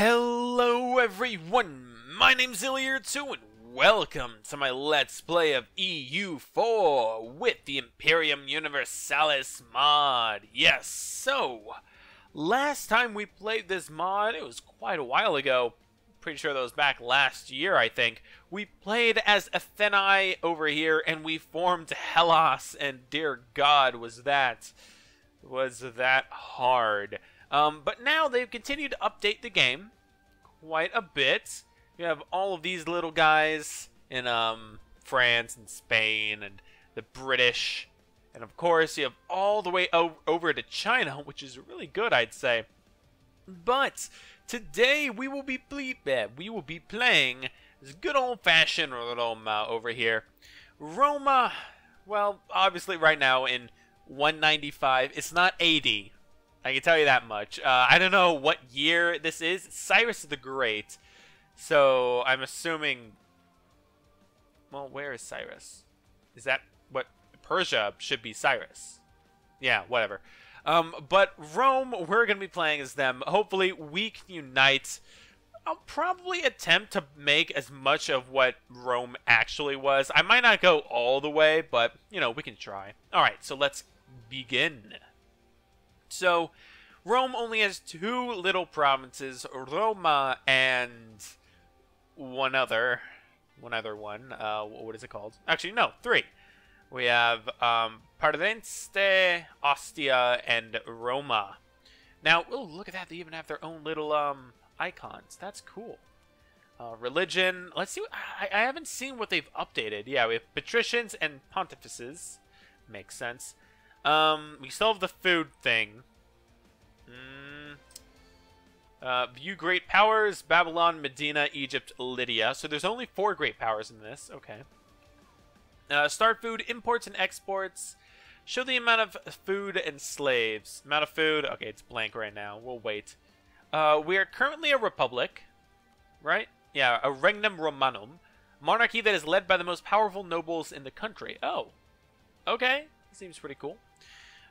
Hello everyone, my name's Illier2 and welcome to my Let's Play of EU4 with the Imperium Universalis mod. Yes, so, last time we played this mod, it was quite a while ago, pretty sure that was back last year I think, we played as Athenai over here and we formed Hellas and dear god was that, was that hard. Um, but now they've continued to update the game quite a bit. You have all of these little guys in um, France and Spain and the British. And of course, you have all the way over to China, which is really good, I'd say. But today we will be we will be playing this good old-fashioned Roma over here. Roma, well, obviously right now in 195, it's not 80, I can tell you that much. Uh, I don't know what year this is. Cyrus the Great. So I'm assuming. Well, where is Cyrus? Is that what Persia should be? Cyrus. Yeah, whatever. Um, but Rome, we're gonna be playing as them. Hopefully, we can unite. I'll probably attempt to make as much of what Rome actually was. I might not go all the way, but you know we can try. All right, so let's begin. So, Rome only has two little provinces, Roma and one other, one other one. Uh, what is it called? Actually, no, three. We have um, Ostia, and Roma. Now, oh, look at that. They even have their own little um, icons. That's cool. Uh, religion. Let's see. I, I haven't seen what they've updated. Yeah, we have patricians and pontifices. Makes sense. Um, we still have the food thing. Mm. Uh, view great powers, Babylon, Medina, Egypt, Lydia. So there's only four great powers in this. Okay. Uh, start food, imports and exports. Show the amount of food and slaves. Amount of food. Okay, it's blank right now. We'll wait. Uh, we are currently a republic. Right? Yeah, a regnum romanum. Monarchy that is led by the most powerful nobles in the country. Oh. Okay. Seems pretty cool.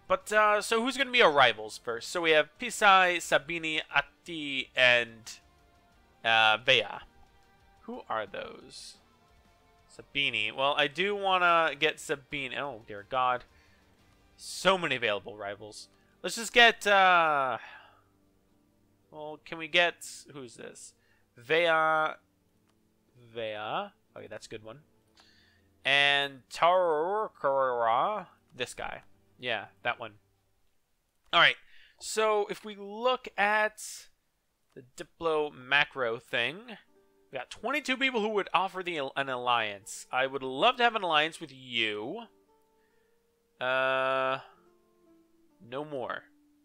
But, uh, so who's going to be our rivals first? So we have Pisai, Sabini, Atti, and uh, Vea. Who are those? Sabini. Well, I do want to get Sabini. Oh, dear God. So many available rivals. Let's just get, uh... Well, can we get... Who's this? Vea... Vea. Okay, that's a good one. And Tarukara. This guy. Yeah, that one. All right. So if we look at the Diplo macro thing, we got 22 people who would offer the an alliance. I would love to have an alliance with you. Uh, no more.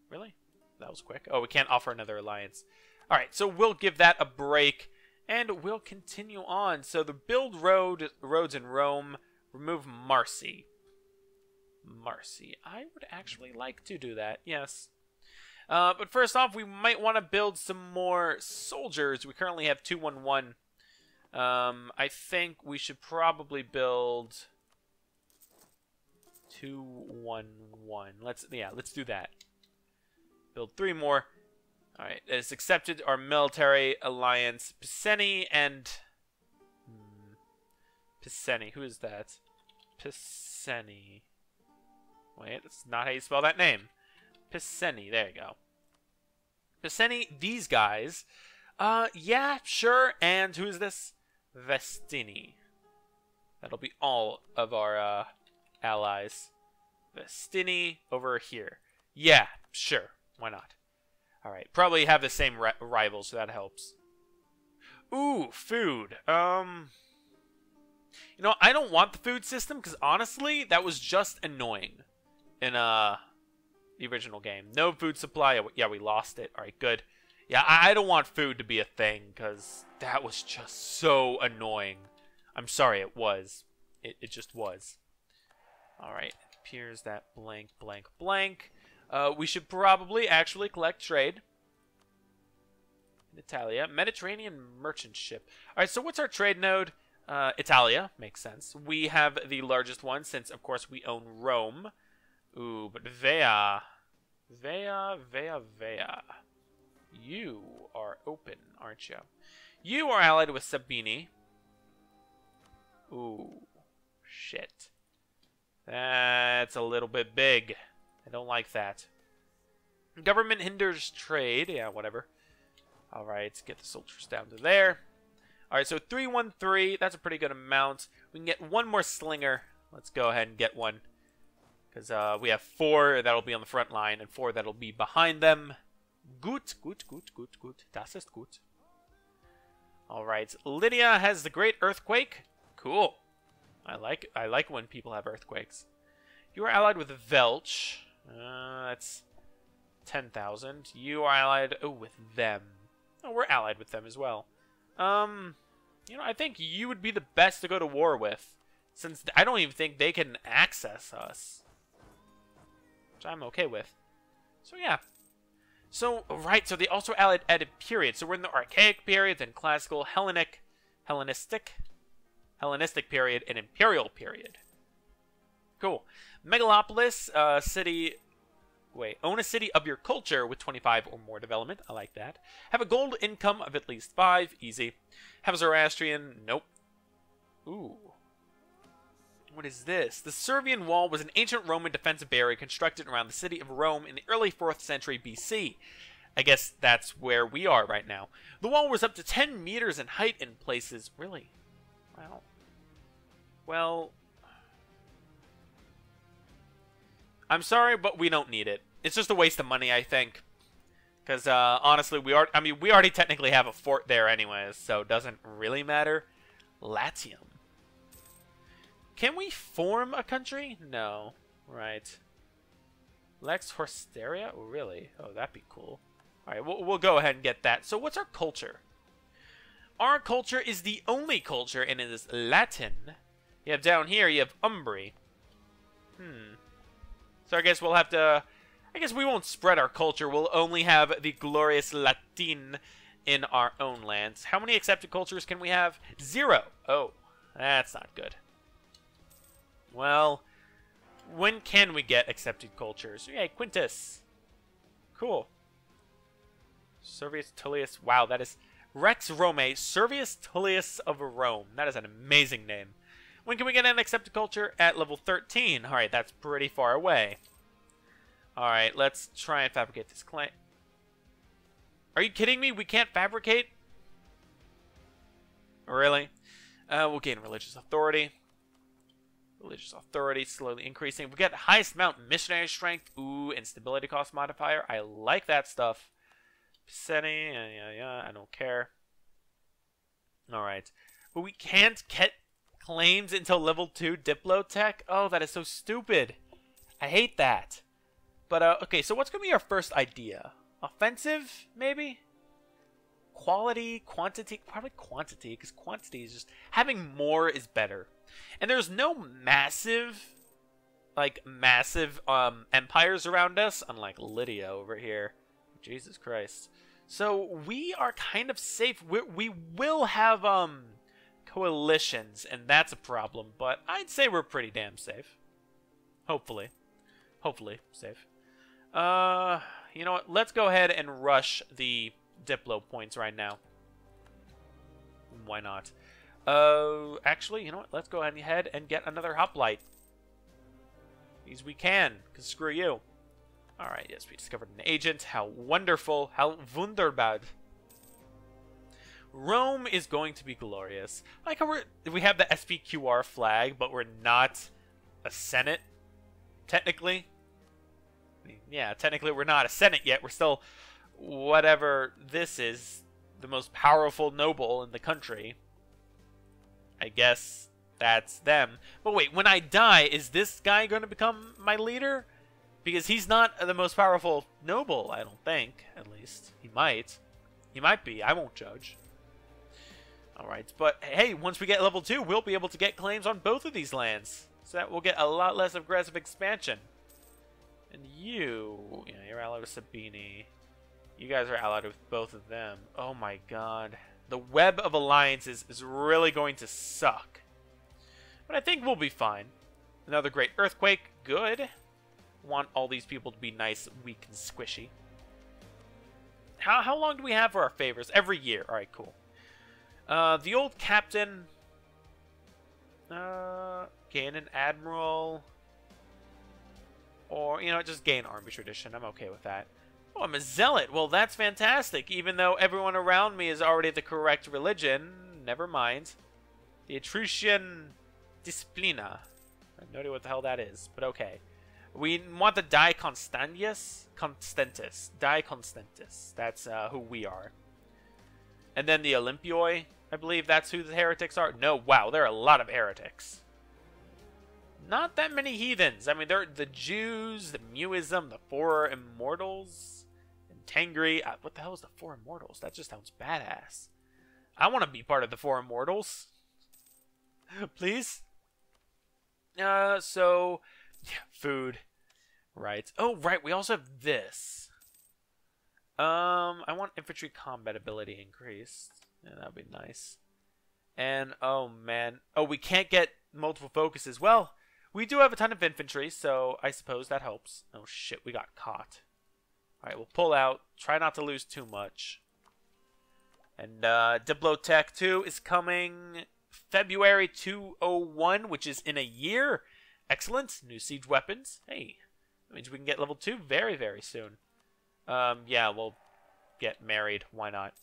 Really? That was quick. Oh, we can't offer another alliance. All right, so we'll give that a break, and we'll continue on. So the build road roads in Rome, remove Marcy. Marcy. I would actually like to do that, yes. Uh, but first off, we might want to build some more soldiers. We currently have 211. Um, I think we should probably build 211. Let's, yeah, let's do that. Build three more. Alright, it's accepted our military alliance. Piseni and... Hmm, Piseni, who is that? Piseni. Wait, that's not how you spell that name. Piseni, there you go. Piseni, these guys. Uh, yeah, sure. And who's this? Vestini. That'll be all of our uh, allies. Vestini over here. Yeah, sure. Why not? Alright, probably have the same ri rivals, so that helps. Ooh, food. Um, you know, I don't want the food system because honestly, that was just annoying in uh the original game. No food supply. Yeah, we lost it. All right, good. Yeah, I don't want food to be a thing because that was just so annoying. I'm sorry, it was. It, it just was. All right, it appears that blank, blank, blank. Uh, we should probably actually collect trade. Italia. Mediterranean merchant ship. All right, so what's our trade node? Uh, Italia. Makes sense. We have the largest one since, of course, we own Rome. Ooh, but Vea. Vea, Vea, Vea. you are open, aren't you? You are allied with Sabini. Ooh, shit. That's a little bit big. I don't like that. Government hinders trade. Yeah, whatever. Alright, get the soldiers down to there. Alright, so 313. That's a pretty good amount. We can get one more slinger. Let's go ahead and get one. Because uh, we have four that'll be on the front line and four that'll be behind them. Gut, gut, gut, gut, gut. Das ist gut. Alright, Lydia has the Great Earthquake. Cool. I like I like when people have earthquakes. You are allied with Velch. Uh, that's 10,000. You are allied oh, with them. Oh, we're allied with them as well. Um, you know, I think you would be the best to go to war with, since I don't even think they can access us. Which I'm okay with. So, yeah. So, right, so they also added, at a period. So we're in the Archaic period, then Classical, Hellenic, Hellenistic, Hellenistic period, and Imperial period. Cool. Megalopolis, uh, city Wait, own a city of your culture with 25 or more development. I like that. Have a gold income of at least 5. Easy. Have a Zoroastrian. Nope. Ooh. What is this? The Servian Wall was an ancient Roman defensive barrier constructed around the city of Rome in the early 4th century BC. I guess that's where we are right now. The wall was up to 10 meters in height in places. Really? Wow. Well, I'm sorry, but we don't need it. It's just a waste of money, I think. Because, uh, honestly, we are. I mean, we already technically have a fort there anyways, so it doesn't really matter. Latium. Can we form a country? No. Right. Lex Horsteria? Oh, really? Oh, that'd be cool. Alright, we'll, we'll go ahead and get that. So what's our culture? Our culture is the only culture, and it is Latin. You have down here, you have Umbri. Hmm. So I guess we'll have to... I guess we won't spread our culture. We'll only have the glorious Latin in our own lands. How many accepted cultures can we have? Zero. Oh, that's not good. Well, when can we get accepted cultures? Yay, Quintus. Cool. Servius Tullius. Wow, that is Rex Rome, Servius Tullius of Rome. That is an amazing name. When can we get an accepted culture? At level 13. Alright, that's pretty far away. Alright, let's try and fabricate this claim. Are you kidding me? We can't fabricate? Really? Uh, we'll gain religious authority. Religious authority slowly increasing. We get highest amount missionary strength. Ooh, and stability cost modifier. I like that stuff. Pisani, yeah, yeah, yeah. I don't care. Alright. But we can't get claims until level 2 Diplotech? Oh, that is so stupid. I hate that. But, uh, okay, so what's going to be our first idea? Offensive, maybe? Quality, quantity, probably quantity, because quantity is just, having more is better. And there's no massive, like, massive um, empires around us, unlike Lydia over here. Jesus Christ. So we are kind of safe. we we will have, um, coalitions, and that's a problem, but I'd say we're pretty damn safe. Hopefully. Hopefully safe. Uh, you know what? Let's go ahead and rush the Diplo points right now. Why not? Uh, actually, you know what? Let's go ahead and get another hoplite. Because we can, because screw you. Alright, yes, we discovered an agent. How wonderful. How wunderbad. Rome is going to be glorious. Like how we're, we have the SPQR flag, but we're not a Senate, technically. Yeah, technically we're not a Senate yet. We're still whatever this is, the most powerful noble in the country. I guess that's them. But wait, when I die, is this guy going to become my leader? Because he's not the most powerful noble, I don't think, at least. He might. He might be. I won't judge. Alright, but hey, once we get level 2, we'll be able to get claims on both of these lands. So that will get a lot less aggressive expansion. And you, yeah, you're allied with Sabini. You guys are allied with both of them. Oh my god. The web of alliances is really going to suck. But I think we'll be fine. Another great earthquake. Good. Want all these people to be nice, weak, and squishy. How, how long do we have for our favors? Every year. Alright, cool. Uh, the old captain... Uh, gain an admiral... Or, you know, just gain army tradition. I'm okay with that. Oh, I'm a zealot. Well, that's fantastic. Even though everyone around me is already the correct religion. Never mind. The Etruscan Disciplina. I have no idea what the hell that is, but okay. We want the Die Constantius? Constantis. Die Constantis. That's uh, who we are. And then the Olympioi. I believe that's who the heretics are. No, wow, there are a lot of heretics not that many heathens. I mean, they're the Jews, the Muism, the Four Immortals, and Tengri. Uh, what the hell is the Four Immortals? That just sounds badass. I want to be part of the Four Immortals. Please? Uh, so, yeah, food. Right. Oh, right, we also have this. Um, I want infantry combat ability increased. Yeah, that would be nice. And, oh man. Oh, we can't get multiple focuses. Well, we do have a ton of infantry, so I suppose that helps. Oh shit, we got caught. Alright, we'll pull out. Try not to lose too much. And uh, Diplotech 2 is coming February 201, which is in a year. Excellent. New siege weapons. Hey, that means we can get level 2 very, very soon. Um, yeah, we'll get married. Why not?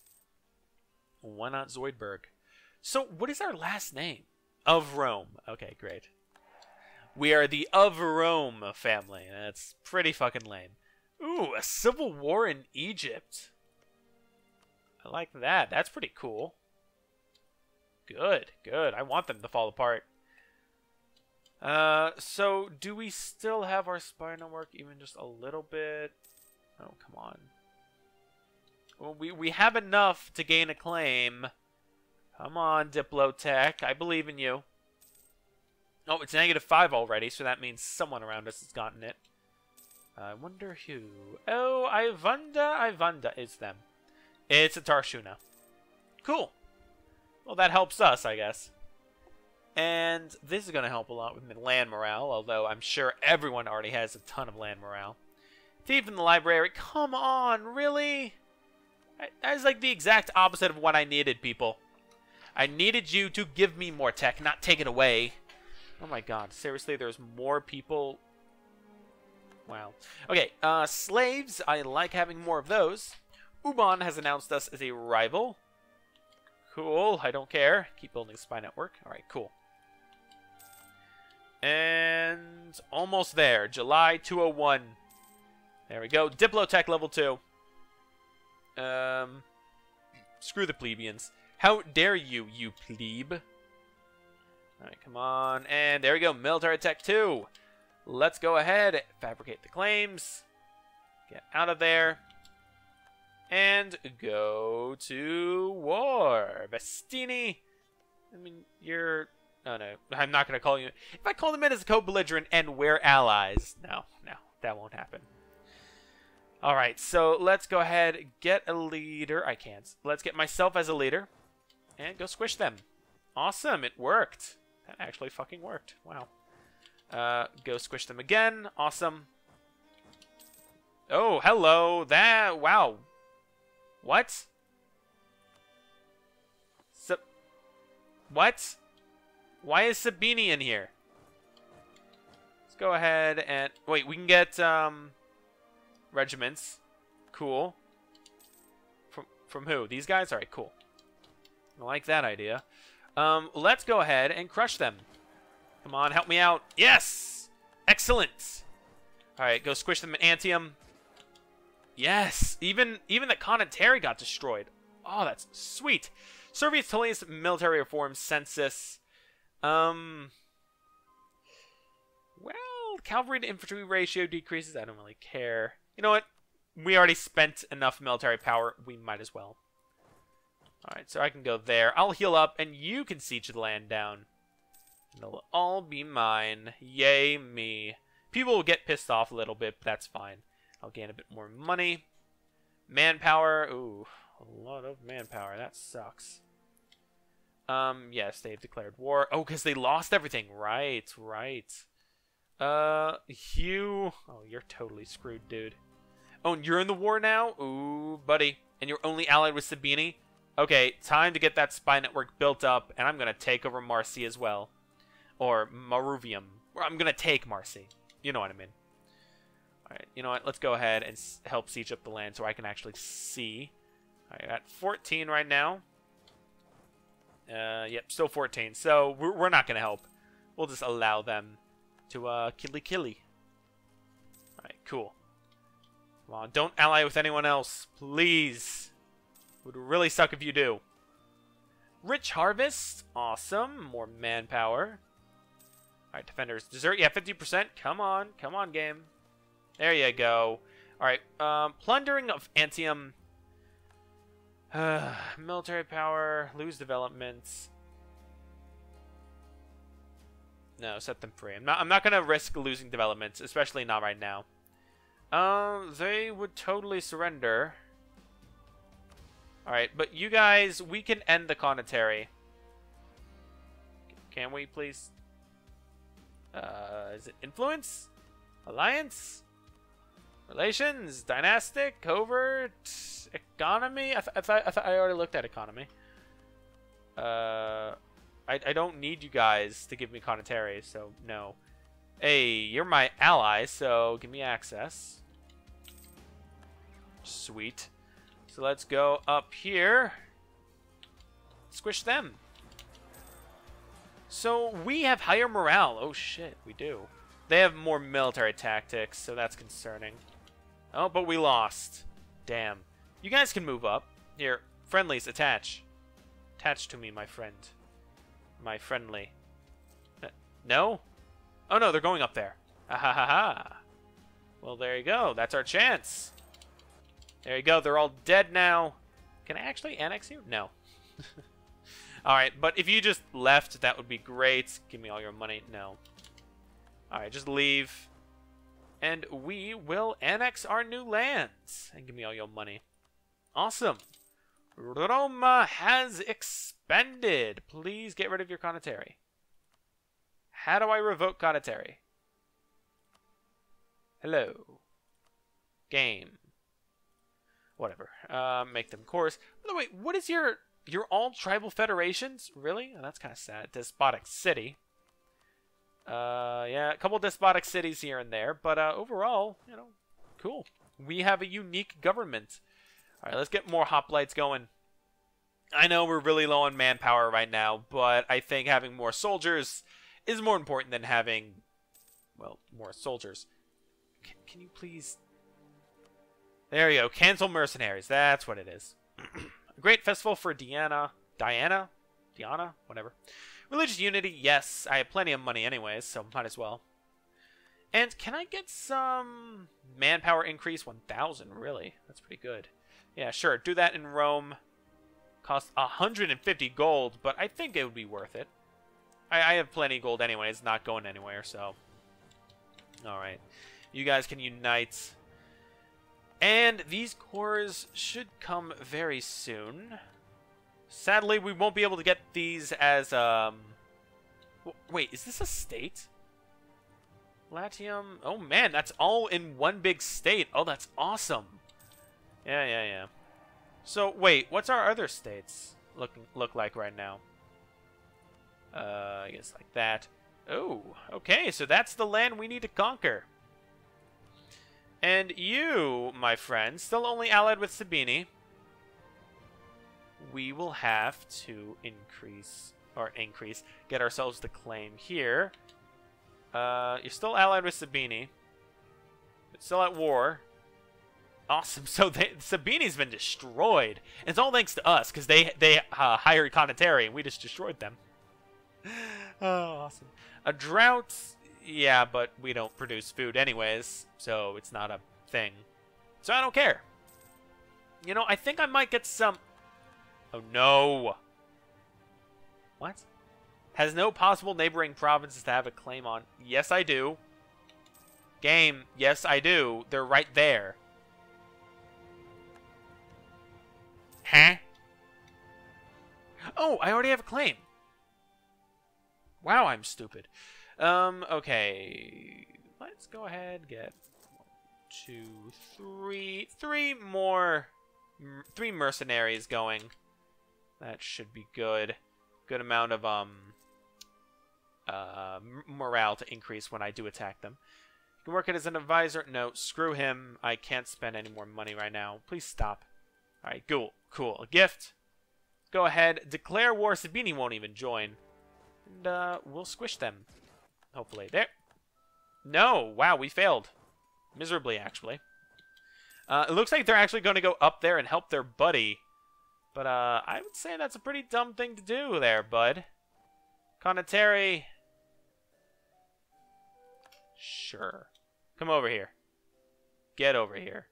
Why not Zoidberg? So, what is our last name? Of Rome. Okay, great. We are the of Rome family. That's pretty fucking lame. Ooh, a civil war in Egypt. I like that. That's pretty cool. Good, good. I want them to fall apart. Uh, so do we still have our spy network even just a little bit? Oh, come on. Well, we, we have enough to gain a claim. Come on, Diplotech. I believe in you. Oh, it's negative 5 already, so that means someone around us has gotten it. I wonder who. Oh, Ivanda, Ivanda is them. It's a Tarshuna. Cool. Well, that helps us, I guess. And this is going to help a lot with land morale, although I'm sure everyone already has a ton of land morale. Thief in the library. Come on, really? That is like the exact opposite of what I needed, people. I needed you to give me more tech, not take it away. Oh my god, seriously, there's more people... Wow. Okay, uh, slaves, I like having more of those. Uban has announced us as a rival. Cool, I don't care. Keep building spy network. Alright, cool. And almost there. July 201. There we go. Diplotech level 2. Um, screw the plebeians. How dare you, you plebe? Alright, come on. And there we go. Military Tech 2. Let's go ahead. Fabricate the claims. Get out of there. And go to war. Vestini. I mean, you're... Oh, no. I'm not going to call you... If I call them in as a co-belligerent and we're allies... No, no. That won't happen. Alright, so let's go ahead. Get a leader. I can't. Let's get myself as a leader. And go squish them. Awesome. It worked. That actually fucking worked. Wow. Uh, go squish them again. Awesome. Oh, hello. That, wow. What? Sub what? Why is Sabini in here? Let's go ahead and... Wait, we can get, um... Regiments. Cool. From, from who? These guys? Alright, cool. I like that idea. Um, let's go ahead and crush them. Come on, help me out. Yes! Excellent! Alright, go squish them in Antium. Yes! Even even the Conateri got destroyed. Oh, that's sweet. Servius Tullius military reform census. Um Well, cavalry to infantry ratio decreases. I don't really care. You know what? We already spent enough military power. We might as well. Alright, so I can go there. I'll heal up, and you can siege the land down. It'll all be mine. Yay me. People will get pissed off a little bit, but that's fine. I'll gain a bit more money. Manpower. Ooh, a lot of manpower. That sucks. Um, yes, they've declared war. Oh, because they lost everything. Right, right. Uh, you... Oh, you're totally screwed, dude. Oh, and you're in the war now? Ooh, buddy. And you're only allied with Sabini? Okay, time to get that spy network built up, and I'm going to take over Marcy as well. Or Maruvium. I'm to take Marcy. You know what I mean. Alright, you know what? Let's go ahead and help siege up the land so I can actually see. I got 14 right now. Uh, yep, still 14. So we're, we're not going to help. We'll just allow them to uh, killy killy. Alright, cool. Come on, don't ally with anyone else. Please. Would really suck if you do. Rich Harvest. Awesome. More manpower. Alright, Defenders. Dessert. Yeah, 50%. Come on. Come on, game. There you go. Alright, um, Plundering of Antium. Uh, military power. Lose developments. No, set them free. I'm not, I'm not going to risk losing developments, especially not right now. Um, they would totally surrender. Alright, but you guys, we can end the Conetary. Can we, please? Uh, is it influence? Alliance? Relations? Dynastic? Covert? Economy? I, th I, th I, th I already looked at economy. Uh, I, I don't need you guys to give me Conetary, so no. Hey, you're my ally, so give me access. Sweet. So let's go up here. Squish them. So we have higher morale. Oh shit, we do. They have more military tactics, so that's concerning. Oh, but we lost. Damn. You guys can move up. Here, friendlies, attach. Attach to me, my friend. My friendly. No? Oh no, they're going up there. Ah ha ha ha. Well, there you go. That's our chance. There you go. They're all dead now. Can I actually annex you? No. Alright, but if you just left, that would be great. Give me all your money. No. Alright, just leave. And we will annex our new lands. And give me all your money. Awesome. Roma has expanded. Please get rid of your Conetary. How do I revoke Conetary? Hello. Game whatever. Uh, make them cores. By the way, what is your your all tribal federations? Really? Oh, that's kind of sad. Despotic city. Uh, yeah, a couple despotic cities here and there, but uh, overall, you know, cool. We have a unique government. All right, let's get more hoplites going. I know we're really low on manpower right now, but I think having more soldiers is more important than having, well, more soldiers. Can you please there you go. Cancel mercenaries. That's what it is. A great festival for Diana. Diana? Diana? Whatever. Religious unity. Yes. I have plenty of money anyways, so might as well. And can I get some manpower increase? 1,000, really? That's pretty good. Yeah, sure. Do that in Rome. Cost 150 gold, but I think it would be worth it. I, I have plenty of gold anyways, not going anywhere, so... Alright. You guys can unite. And these cores should come very soon. Sadly, we won't be able to get these as, um... Wait, is this a state? Latium... Oh, man, that's all in one big state. Oh, that's awesome. Yeah, yeah, yeah. So, wait, what's our other states look, look like right now? Uh, I guess like that. Oh, okay, so that's the land we need to conquer. And you, my friend, still only allied with Sabini. We will have to increase, or increase, get ourselves the claim here. Uh, you're still allied with Sabini. But still at war. Awesome. So they, Sabini's been destroyed. It's all thanks to us, because they they uh, hired Conetary, and we just destroyed them. oh, awesome. A drought yeah, but we don't produce food anyways, so it's not a thing. So I don't care. You know, I think I might get some... Oh, no. What? Has no possible neighboring provinces to have a claim on. Yes, I do. Game, yes, I do. They're right there. Huh? Oh, I already have a claim. Wow, I'm stupid. Um, okay. Let's go ahead get one, two, three, three more three mercenaries going. That should be good. Good amount of um uh, morale to increase when I do attack them. You can work it as an advisor. No, screw him. I can't spend any more money right now. Please stop. All right, cool, cool. A gift. Go ahead, declare war. Sabini won't even join, and uh, we'll squish them. Hopefully, there. No, wow, we failed miserably, actually. Uh, it looks like they're actually going to go up there and help their buddy. But uh, I would say that's a pretty dumb thing to do there, bud. Conateri. Sure. Come over here. Get over here.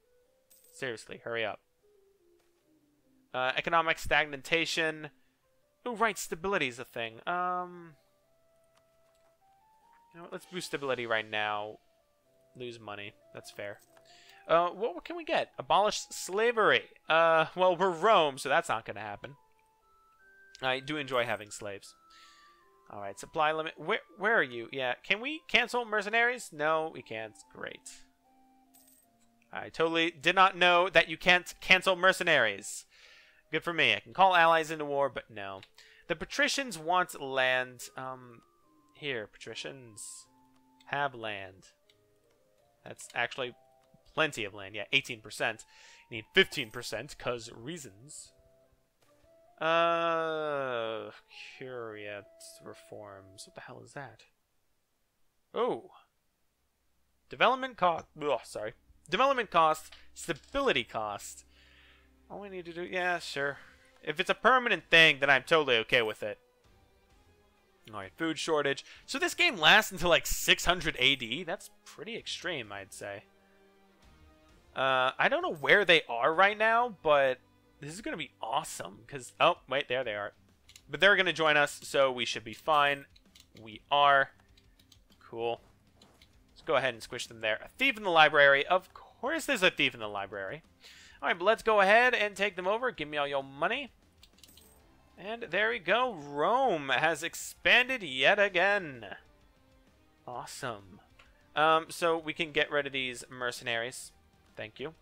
Seriously, hurry up. Uh, economic stagnation. Oh, right, stability is a thing. Um, you know what, let's boost stability right now. Lose money. That's fair. Uh, what, can we get? Abolish slavery. Uh, well, we're Rome, so that's not going to happen. I do enjoy having slaves. All right, supply limit. Where where are you? Yeah, can we cancel mercenaries? No, we can't. Great. I totally did not know that you can't cancel mercenaries. Good for me. I can call allies into war, but no. The patricians want land. Um, here, patricians have land. That's actually plenty of land. Yeah, 18%. You need 15% because reasons. Uh, Curiat reforms. What the hell is that? Oh. Development cost. Oh, sorry. Development cost. Stability cost. All we need to do. Yeah, sure. If it's a permanent thing, then I'm totally okay with it. Alright, food shortage. So this game lasts until like 600 AD? That's pretty extreme, I'd say. Uh, I don't know where they are right now, but this is going to be awesome. Because, oh, wait, there they are. But they're going to join us, so we should be fine. We are. Cool. Let's go ahead and squish them there. A thief in the library. Of course there's a thief in the library. Alright, but let's go ahead and take them over. Give me all your money. And there we go. Rome has expanded yet again. Awesome. Um, so we can get rid of these mercenaries. Thank you.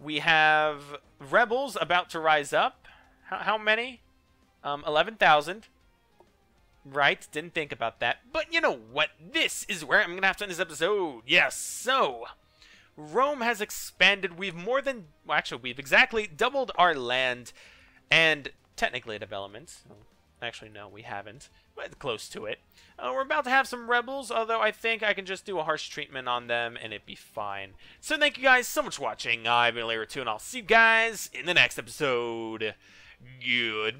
We have rebels about to rise up. How, how many? Um, 11,000. Right, didn't think about that. But you know what? This is where I'm going to have to end this episode. Yes, so... Rome has expanded. We've more than... Well, actually, we've exactly doubled our land. And technically a development. Actually, no, we haven't. But close to it. Uh, we're about to have some rebels, although I think I can just do a harsh treatment on them and it'd be fine. So thank you guys so much for watching. I've been Illier2 and I'll see you guys in the next episode. Goodbye.